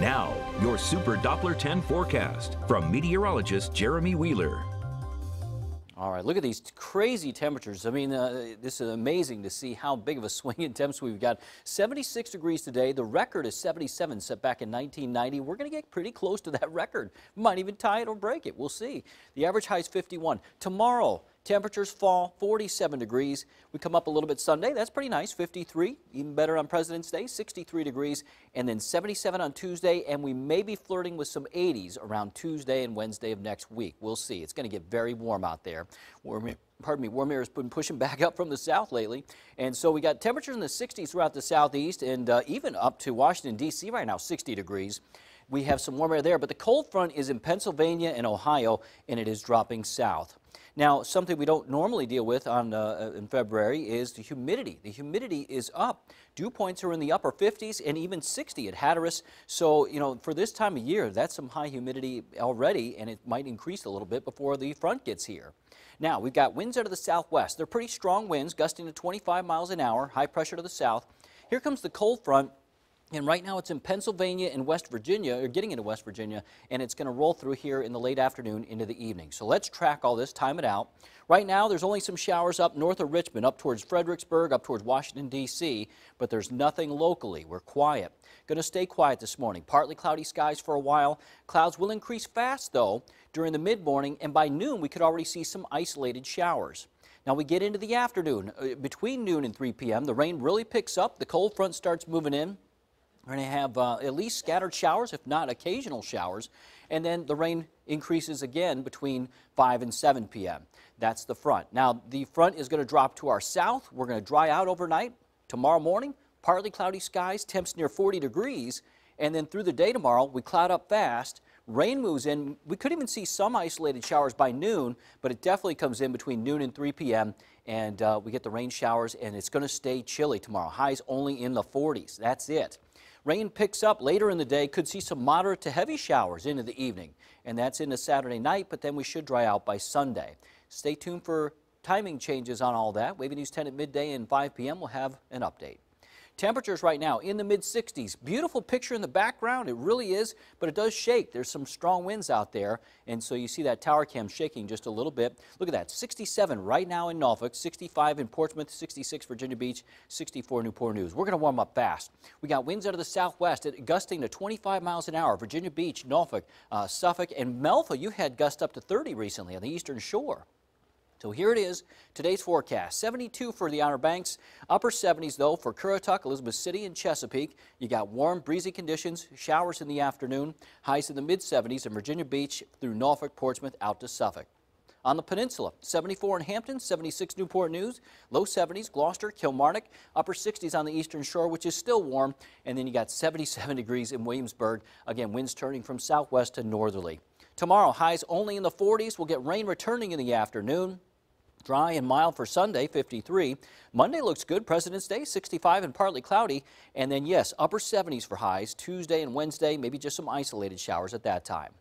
Now, your Super Doppler 10 forecast from meteorologist Jeremy Wheeler. All right, look at these crazy temperatures. I mean, uh, this is amazing to see how big of a swing in temps we've got. 76 degrees today. The record is 77 set back in 1990. We're going to get pretty close to that record. Might even tie it or break it. We'll see. The average high is 51. Tomorrow, Temperatures fall 47 degrees. We come up a little bit Sunday. That's pretty nice. 53. Even better on President's Day. 63 degrees. And then 77 on Tuesday. And we may be flirting with some 80s around Tuesday and Wednesday of next week. We'll see. It's going to get very warm out there. Warm, pardon me, warm air has been pushing back up from the south lately. And so we got temperatures in the 60s throughout the southeast and uh, even up to Washington, D.C. right now, 60 degrees. We have some warm air there, but the cold front is in Pennsylvania and Ohio, and it is dropping south. Now, something we don't normally deal with on, uh, in February is the humidity. The humidity is up. Dew points are in the upper 50s and even 60 at Hatteras. So, you know, for this time of year, that's some high humidity already, and it might increase a little bit before the front gets here. Now, we've got winds out of the southwest. They're pretty strong winds, gusting to 25 miles an hour, high pressure to the south. Here comes the cold front. And right now it's in Pennsylvania and West Virginia, or getting into West Virginia, and it's going to roll through here in the late afternoon into the evening. So let's track all this, time it out. Right now there's only some showers up north of Richmond, up towards Fredericksburg, up towards Washington, D.C., but there's nothing locally. We're quiet. Going to stay quiet this morning. Partly cloudy skies for a while. Clouds will increase fast, though, during the mid-morning, and by noon we could already see some isolated showers. Now we get into the afternoon. Uh, between noon and 3 p.m., the rain really picks up. The cold front starts moving in. We're going to have uh, at least scattered showers, if not occasional showers, and then the rain increases again between 5 and 7 p.m. That's the front. Now, the front is going to drop to our south. We're going to dry out overnight. Tomorrow morning, partly cloudy skies, temps near 40 degrees, and then through the day tomorrow, we cloud up fast. Rain moves in. We could even see some isolated showers by noon, but it definitely comes in between noon and 3 p.m. And uh, we get the rain showers, and it's going to stay chilly tomorrow. Highs only in the 40s. That's it. Rain picks up later in the day, could see some moderate to heavy showers into the evening, and that's into Saturday night, but then we should dry out by Sunday. Stay tuned for timing changes on all that. Wavy News 10 at midday and 5 p.m. will have an update. Temperatures right now in the mid 60s. Beautiful picture in the background. It really is, but it does shake. There's some strong winds out there, and so you see that tower cam shaking just a little bit. Look at that. 67 right now in Norfolk, 65 in Portsmouth, 66 Virginia Beach, 64 Newport News. We're going to warm up fast. We got winds out of the southwest at gusting to 25 miles an hour. Virginia Beach, Norfolk, uh, Suffolk, and Melfa, you had gusts up to 30 recently on the eastern shore. So here it is, today's forecast. 72 for the Outer Banks, upper 70s though for Currituck, Elizabeth City, and Chesapeake. You got warm, breezy conditions, showers in the afternoon, highs in the mid 70s in Virginia Beach through Norfolk, Portsmouth, out to Suffolk. On the peninsula, 74 in Hampton, 76 Newport News, low 70s Gloucester, Kilmarnock, upper 60s on the eastern shore, which is still warm, and then you got 77 degrees in Williamsburg. Again, winds turning from southwest to northerly. Tomorrow, highs only in the 40s. We'll get rain returning in the afternoon. Dry and mild for Sunday, 53. Monday looks good. President's Day, 65 and partly cloudy. And then, yes, upper 70s for highs. Tuesday and Wednesday, maybe just some isolated showers at that time.